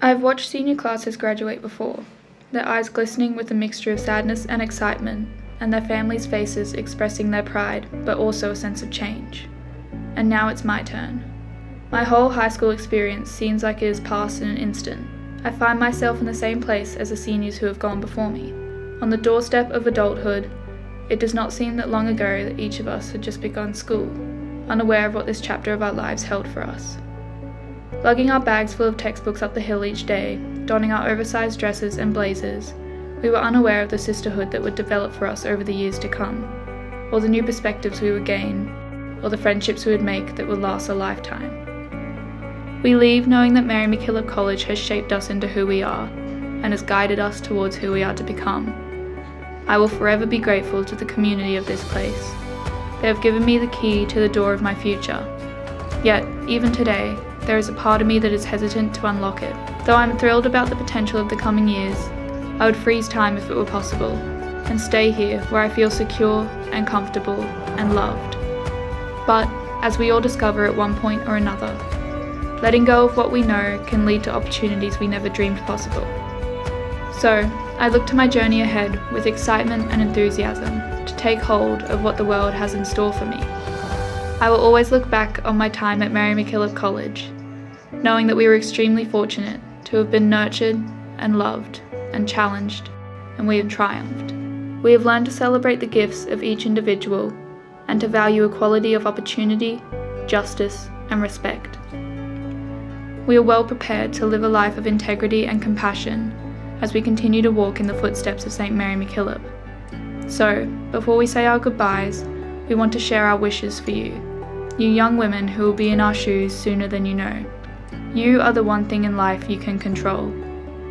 I have watched senior classes graduate before, their eyes glistening with a mixture of sadness and excitement, and their families' faces expressing their pride but also a sense of change. And now it's my turn. My whole high school experience seems like it has passed in an instant. I find myself in the same place as the seniors who have gone before me. On the doorstep of adulthood, it does not seem that long ago that each of us had just begun school, unaware of what this chapter of our lives held for us. Lugging our bags full of textbooks up the hill each day, donning our oversized dresses and blazers, we were unaware of the sisterhood that would develop for us over the years to come, or the new perspectives we would gain, or the friendships we would make that would last a lifetime. We leave knowing that Mary MacKillop College has shaped us into who we are and has guided us towards who we are to become. I will forever be grateful to the community of this place. They have given me the key to the door of my future. Yet, even today, there is a part of me that is hesitant to unlock it. Though I am thrilled about the potential of the coming years, I would freeze time if it were possible and stay here where I feel secure and comfortable and loved. But, as we all discover at one point or another, Letting go of what we know can lead to opportunities we never dreamed possible. So, I look to my journey ahead with excitement and enthusiasm to take hold of what the world has in store for me. I will always look back on my time at Mary MacKillop College, knowing that we were extremely fortunate to have been nurtured and loved and challenged, and we have triumphed. We have learned to celebrate the gifts of each individual and to value equality of opportunity, justice, and respect we are well prepared to live a life of integrity and compassion as we continue to walk in the footsteps of St. Mary MacKillop. So, before we say our goodbyes, we want to share our wishes for you, you young women who will be in our shoes sooner than you know. You are the one thing in life you can control.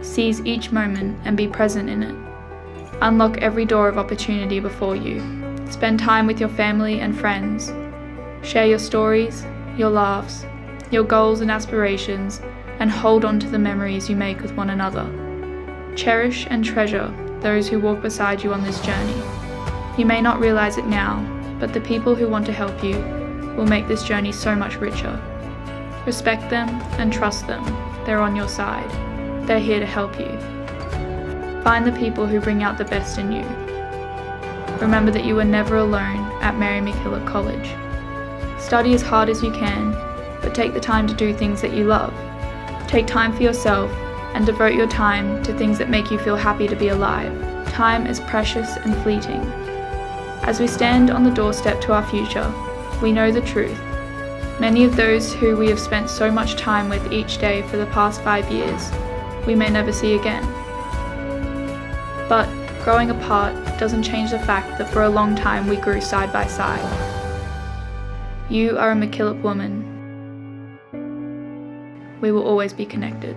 Seize each moment and be present in it. Unlock every door of opportunity before you. Spend time with your family and friends. Share your stories, your laughs, your goals and aspirations, and hold on to the memories you make with one another. Cherish and treasure those who walk beside you on this journey. You may not realize it now, but the people who want to help you will make this journey so much richer. Respect them and trust them. They're on your side. They're here to help you. Find the people who bring out the best in you. Remember that you are never alone at Mary MacKillop College. Study as hard as you can but take the time to do things that you love. Take time for yourself and devote your time to things that make you feel happy to be alive. Time is precious and fleeting. As we stand on the doorstep to our future, we know the truth. Many of those who we have spent so much time with each day for the past five years, we may never see again. But growing apart doesn't change the fact that for a long time we grew side by side. You are a MacKillop woman we will always be connected.